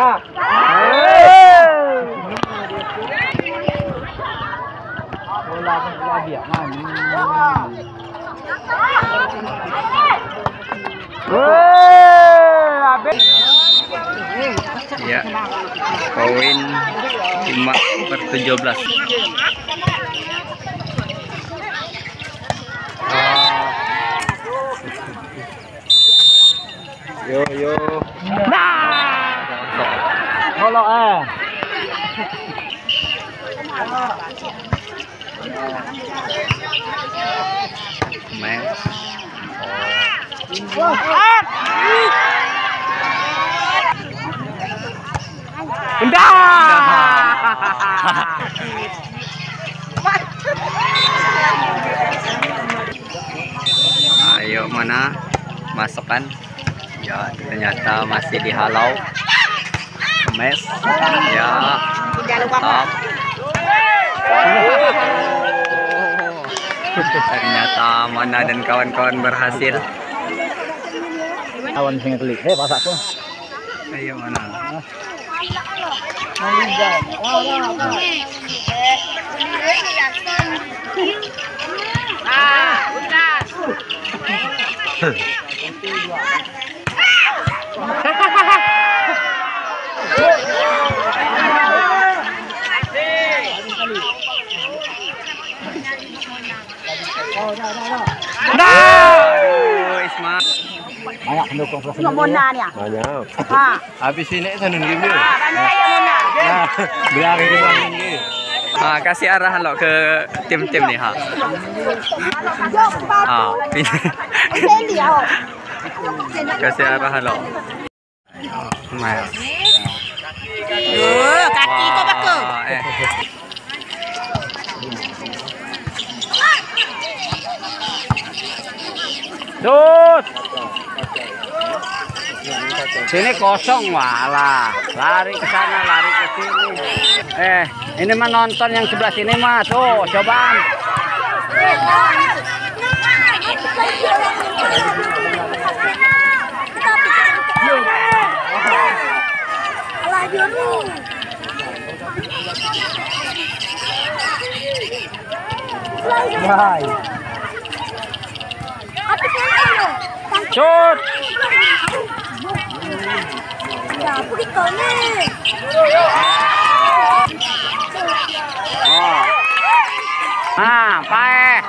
Ah. Ya. Poin 5 per 17. Yo yo. Mes. Benda. Ayo mana? Masukkan. Ya, ternyata masih dihalau. Mes. Ya. Top. Ternyata mana dan kawan-kawan berhasil. Awan sing telik. Eh, pasak ko. Ayo mana? Aduh, penyokong Fluffy Nyok Mona ni ah. Banyak. Ha. Habis sini saya nun ah, ah, dia. Ha, mana raya Mona. Ha. Belari ke ni. Ha, kasih arahan lo lah ke tim-tim ni ha. Ha. Ini dia. Kasih arahan lo. Lah. Mai. Yo, kaki kau bakar. Eh. Dude! Sini kosong wala. Lari ke sana, lari ke sini. Eh, ini mah nonton yang sebelah sini mah. Tuh, cobaan. Bye. Shoot. Oh. Ah, pae.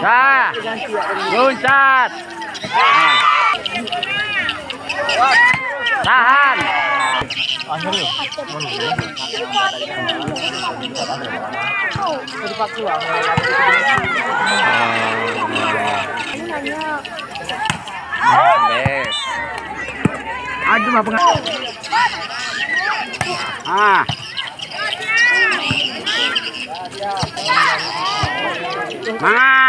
Dah. Loncat. Ah. Tahan. Aduh, apa? Ah. Semangat.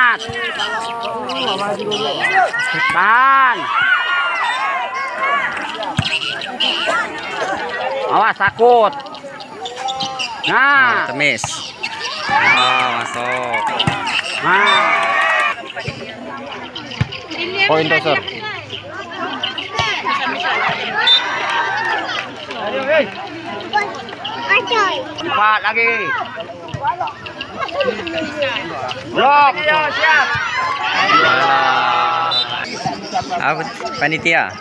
Tahan. Awas takut. Nah, Temis. Ah, masuk. nah. Poin dasar. Cepat lagi. Blok. siap. Apa panitia?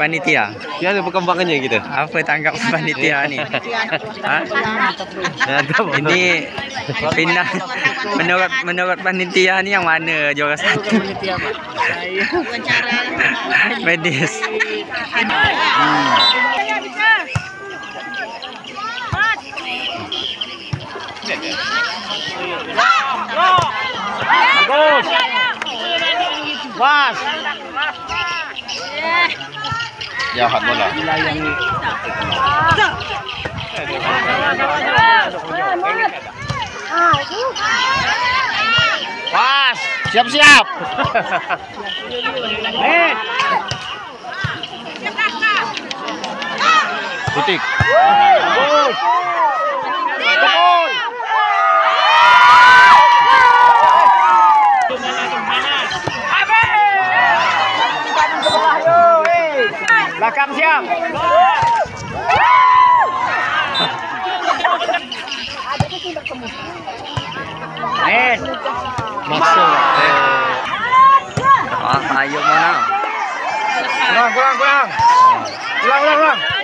Panitia. Ya ada perkembangannya gitu. Apa tangkap panitia? Ada apa? Ini pindah menurut menurut panitia nih yang mana juara satu? Medis. Bagus. Was. Jahat bola. Was. Siap-siap. Eh. Butik. Bagus. Betul. Siap. Nih, Masuk. Ah, ayo mana? kurang, kurang, kurang. Ulang.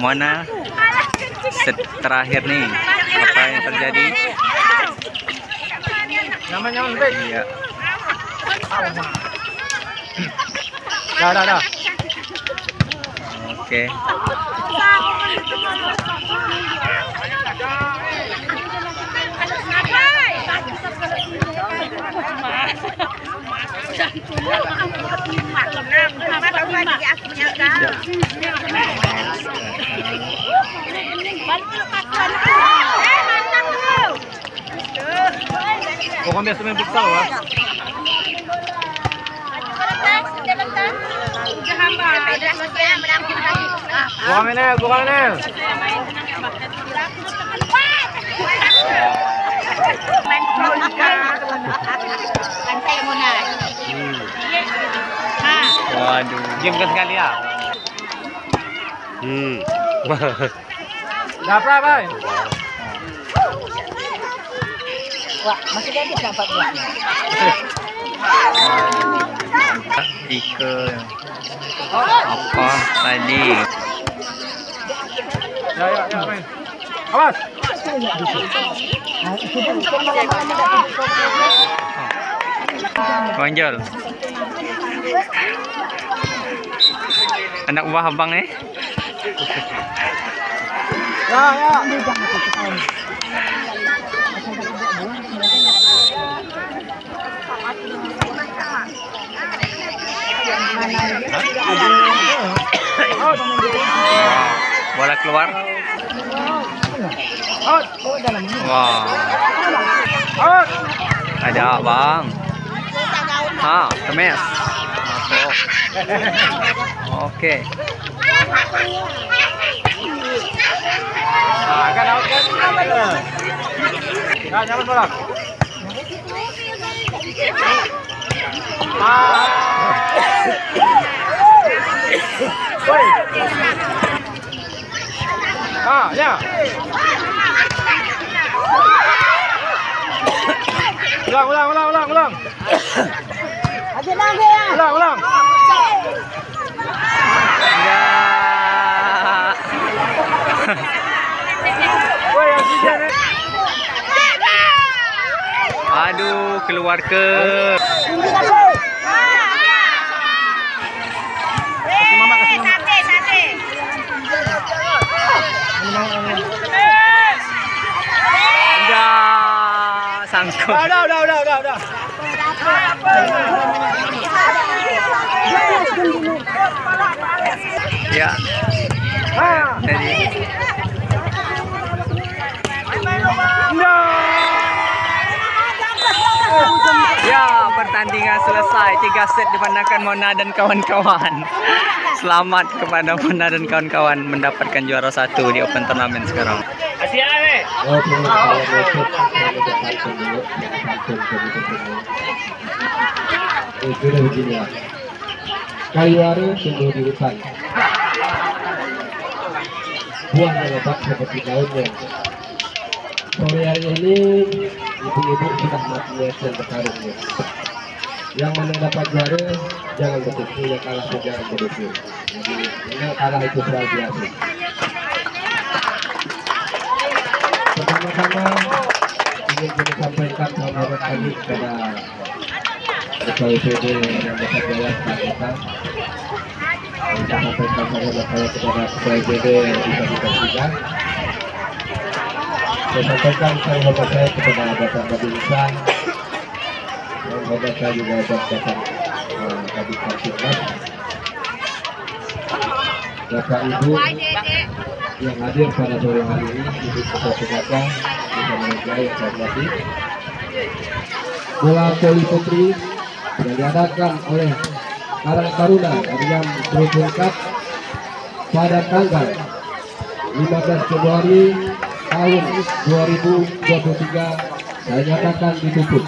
Mana set terakhir nih? Apa yang terjadi? Iya. Dah, dah, dah. Oke. Pokoknya biasa main futsal, wah. Menel, gua menel. Lantai Waduh. Game kan sekali ya. Hmm. Dapat apa? Wah, masih ada dapat dua. Ike apa tadi? Ya, ya, ya, main. Awas. Konjol. Anak buah abang eh? Ya, ya. Bola keluar. Out. ada abang. Ah, kemes. Oke. Nah, ya. Ulang, ulang, ulang, ulang, ulang. Ya. Ulang, ulang. Aduh, keluar ke. Enggak. Sangkut. Udah, udah, udah, udah, udah. Ya, jadi Ya, pertandingan selesai. Tiga set dimenangkan Mona dan kawan-kawan. Selamat kepada Mona dan kawan-kawan mendapatkan juara satu di Open Turnamen sekarang. Di melebat seperti. Sore hari ini ibu-ibu sudah dan bertarungnya. Yang mana dapat juara jangan bertipu, yang kalah jangan bertipu. Jadi yang kalah itu soal biasa. Pertama-tama ingin kami sampaikan selamat kami kepada Ketua yang jaya Pak kita Saya sampaikan selamat kepada Ketua yang bisa dipastikan Saya sampaikan saya kepada Bapak Babinsa yang hormat saya juga Bapak Kabit Kapitmas Bapak Ibu yang hadir pada sore hari ini Ibu Ketua Penata Bisa Mereka yang saya hormati Bola Poli Putri yang diadakan oleh Karang Taruna yang berpusat pada tanggal 15 Februari tahun 2023 saya nyatakan ditutup.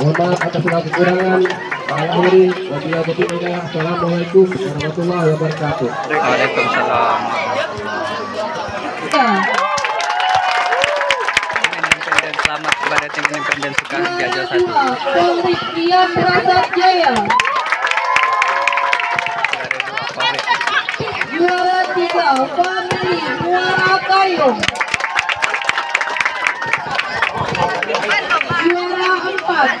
Mohon maaf atas segala kekurangan. Assalamualaikum warahmatullahi wabarakatuh. Waalaikumsalam. Selamat kepada tim independen Jawa Satu. Juara tiga Muara Kayung Juara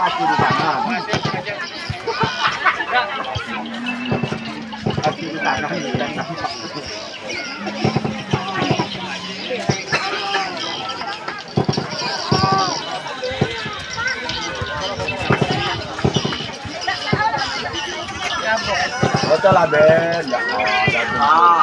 kaki di tangan. Kaki di tangan dan nampak. Betul lah Ben. Ya, oh,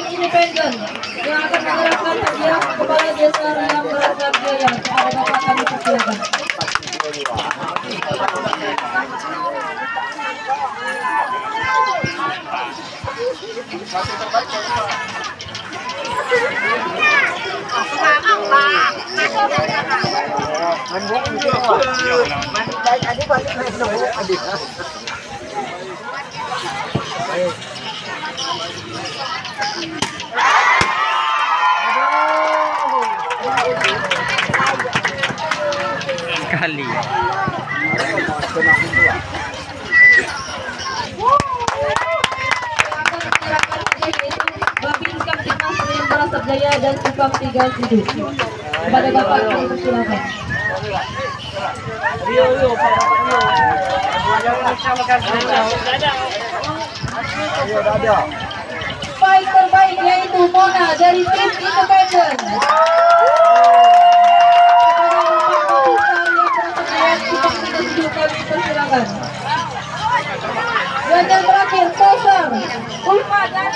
Independen yang akan menyerahkan hadiah kepala desa yang Prasad Jaya. Kepada Bapak kami persilakan. Prasad Jaya dan Sukam Tiga Hidup kepada Bapak kami persilakan. Fight pemain terbaik yaitu Mona dari tim Independent. Yang terakhir, Tosar, Ulfa dan...